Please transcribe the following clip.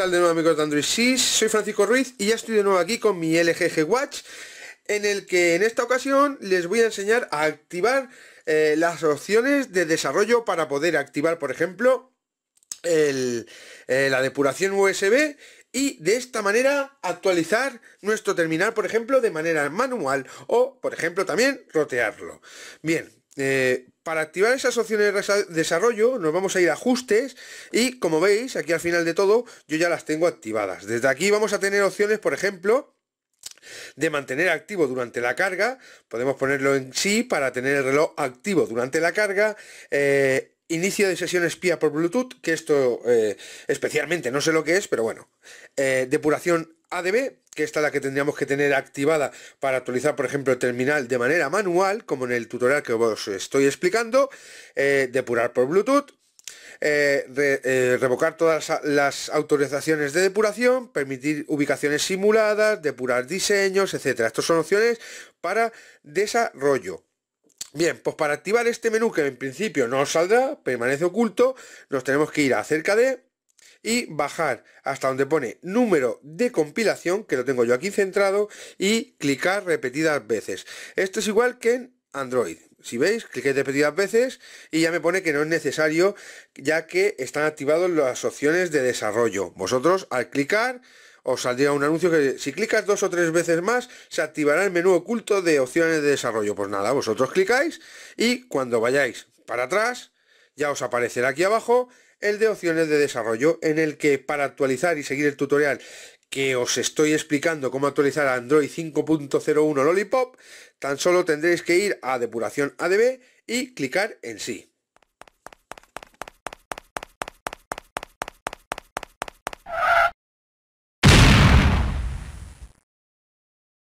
tal de nuevo amigos de Android Sys? Soy Francisco Ruiz y ya estoy de nuevo aquí con mi LG Watch en el que en esta ocasión les voy a enseñar a activar eh, las opciones de desarrollo para poder activar por ejemplo eh, la depuración USB y de esta manera actualizar nuestro terminal por ejemplo de manera manual o por ejemplo también rotearlo. Bien, eh, para activar esas opciones de desarrollo nos vamos a ir a ajustes y como veis aquí al final de todo yo ya las tengo activadas. Desde aquí vamos a tener opciones por ejemplo de mantener activo durante la carga, podemos ponerlo en sí para tener el reloj activo durante la carga, eh, inicio de sesión espía por Bluetooth, que esto eh, especialmente no sé lo que es, pero bueno, depuración ADB, que esta es la que tendríamos que tener activada para actualizar, por ejemplo, el terminal de manera manual, como en el tutorial que os estoy explicando, eh, depurar por Bluetooth, eh, eh, revocar todas las autorizaciones de depuración, permitir ubicaciones simuladas, depurar diseños, etcétera. Estas son opciones para desarrollo. Bien, pues para activar este menú que en principio no saldrá, permanece oculto, nos tenemos que ir acerca de y bajar hasta donde pone número de compilación, que lo tengo yo aquí centrado, y clicar repetidas veces. Esto es igual que en Android. Si veis, cliqué repetidas veces y ya me pone que no es necesario ya que están activadas las opciones de desarrollo. Vosotros al clicar os saldría un anuncio que si clicas dos o tres veces más se activará el menú oculto de opciones de desarrollo. Pues nada, vosotros clicáis y cuando vayáis para atrás ya os aparecerá aquí abajo el de opciones de desarrollo, en el que para actualizar y seguir el tutorial que os estoy explicando cómo actualizar a Android 5.01 Lollipop, tan solo tendréis que ir a depuración ADB y clicar en sí.